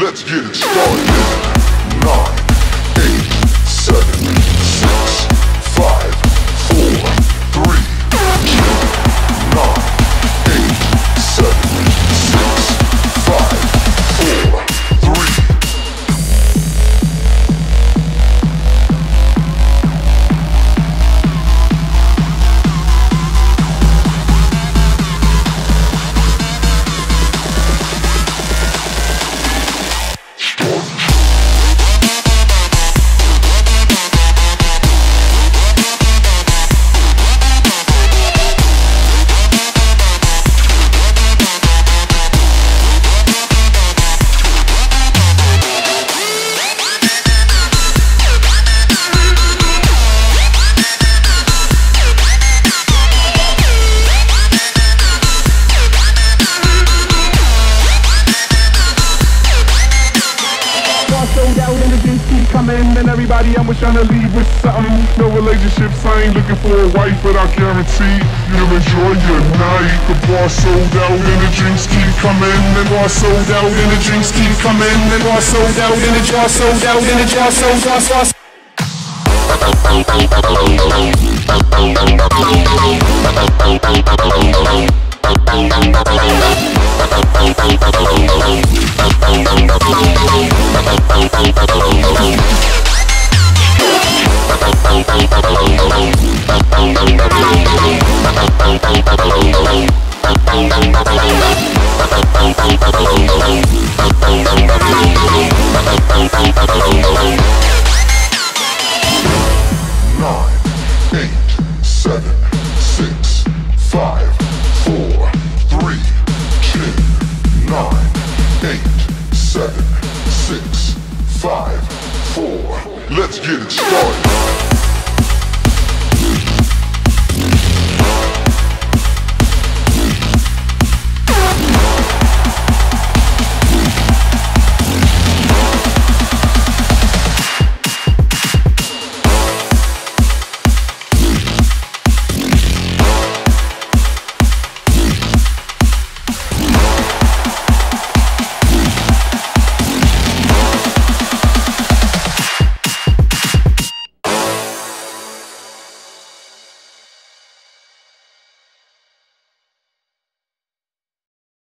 Let's get it started. Nine, the keep coming And everybody I'm trying to leave with something. No relationships, I ain't looking for a wife But I guarantee you'll enjoy your night. The bar sold out and the drinks keep coming And bar sold out and the drinks keep coming And bar sold out and the jar sold out And the jar sold out, sold out nine, eight, seven, Let's get it started.